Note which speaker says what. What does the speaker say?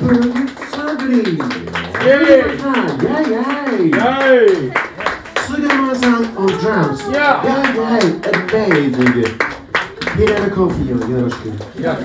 Speaker 1: Sagri!
Speaker 2: Yay!
Speaker 1: Yay, yay!
Speaker 2: Yay!
Speaker 1: Sugiyama-san on drums.
Speaker 2: Yeah.
Speaker 1: Yay, yay! Amazing! ヒラルコーヒーをよろしく。
Speaker 2: Yeah.